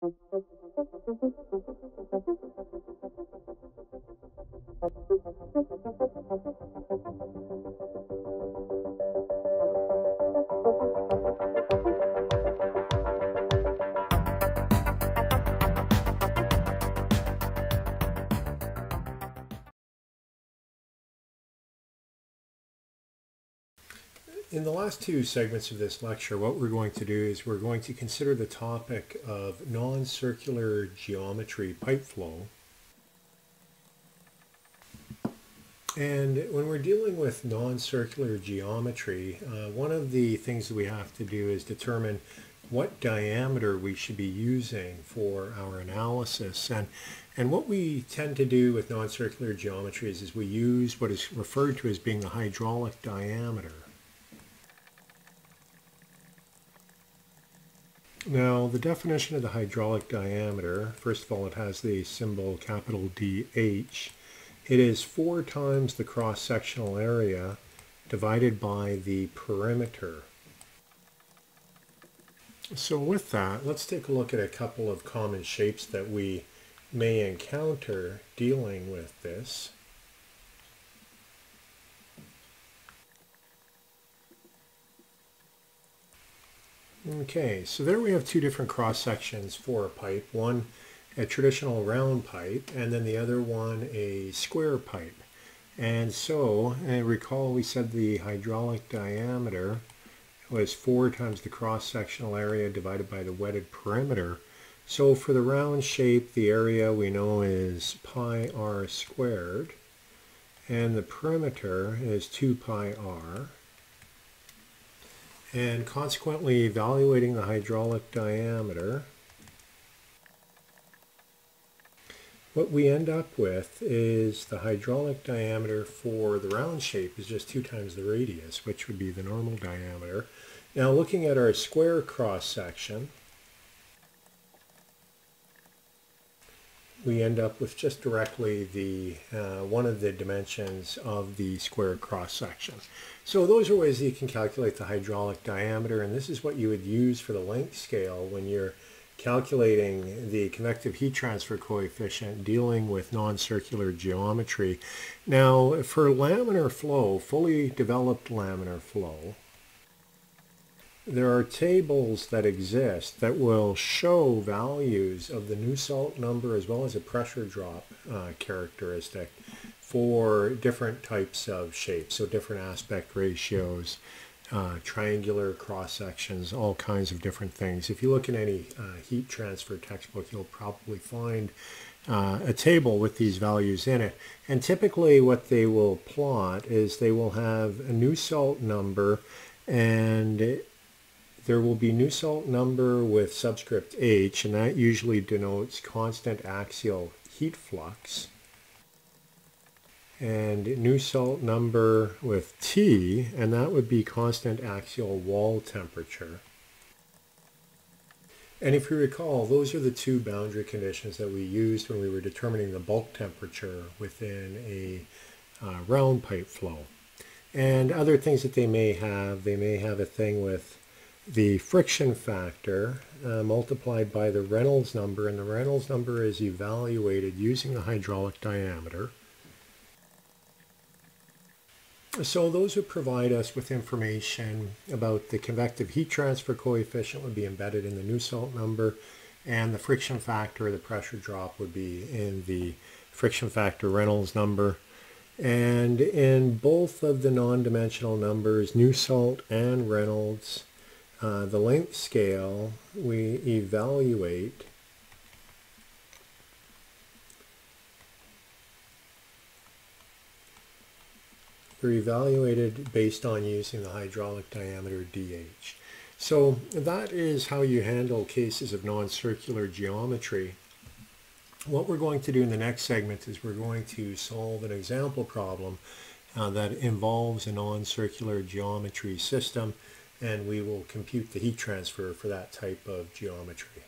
Thank you. In the last two segments of this lecture, what we're going to do is we're going to consider the topic of non-circular geometry pipe flow. And when we're dealing with non-circular geometry, uh, one of the things that we have to do is determine what diameter we should be using for our analysis. And, and what we tend to do with non-circular geometries is we use what is referred to as being the hydraulic diameter. Now, the definition of the hydraulic diameter, first of all, it has the symbol capital DH. It is four times the cross-sectional area divided by the perimeter. So with that, let's take a look at a couple of common shapes that we may encounter dealing with this. Okay, so there we have two different cross sections for a pipe. One a traditional round pipe and then the other one a square pipe. And so, and recall we said the hydraulic diameter was four times the cross-sectional area divided by the wetted perimeter. So for the round shape, the area we know is pi r squared, and the perimeter is 2 pi r and consequently evaluating the hydraulic diameter, what we end up with is the hydraulic diameter for the round shape is just two times the radius, which would be the normal diameter. Now looking at our square cross section, we end up with just directly the uh, one of the dimensions of the square cross section. So those are ways that you can calculate the hydraulic diameter and this is what you would use for the length scale when you're calculating the convective heat transfer coefficient dealing with non-circular geometry. Now for laminar flow, fully developed laminar flow, there are tables that exist that will show values of the Nusselt number as well as a pressure drop uh, characteristic for different types of shapes, so different aspect ratios, uh, triangular cross sections, all kinds of different things. If you look in any uh, heat transfer textbook, you'll probably find uh, a table with these values in it. And typically what they will plot is they will have a Nusselt number and there will be Nusselt number with subscript h, and that usually denotes constant axial heat flux. And Nusselt number with T, and that would be constant axial wall temperature. And if you recall, those are the two boundary conditions that we used when we were determining the bulk temperature within a uh, round pipe flow. And other things that they may have, they may have a thing with the friction factor uh, multiplied by the Reynolds number, and the Reynolds number is evaluated using the hydraulic diameter. So those would provide us with information about the convective heat transfer coefficient would be embedded in the Nusselt number, and the friction factor, the pressure drop, would be in the friction factor Reynolds number. And in both of the non-dimensional numbers, Nusselt and Reynolds, uh, the length scale, we evaluate They're evaluated based on using the hydraulic diameter DH. So that is how you handle cases of non-circular geometry. What we're going to do in the next segment is we're going to solve an example problem uh, that involves a non-circular geometry system and we will compute the heat transfer for that type of geometry.